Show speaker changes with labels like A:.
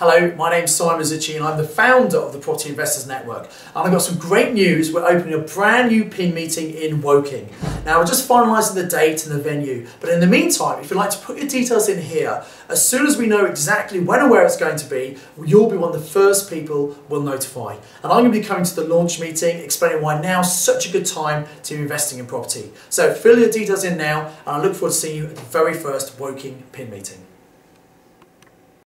A: Hello, my name's Simon Zutshi and I'm the founder of the Property Investors Network. And I've got some great news. We're opening a brand new PIN meeting in Woking. Now, we're just finalising the date and the venue, but in the meantime, if you'd like to put your details in here, as soon as we know exactly when and where it's going to be, you'll be one of the first people we'll notify. And I'm going to be coming to the launch meeting explaining why now's such a good time to be investing in property. So fill your details in now, and I look forward to seeing you at the very first Woking PIN meeting.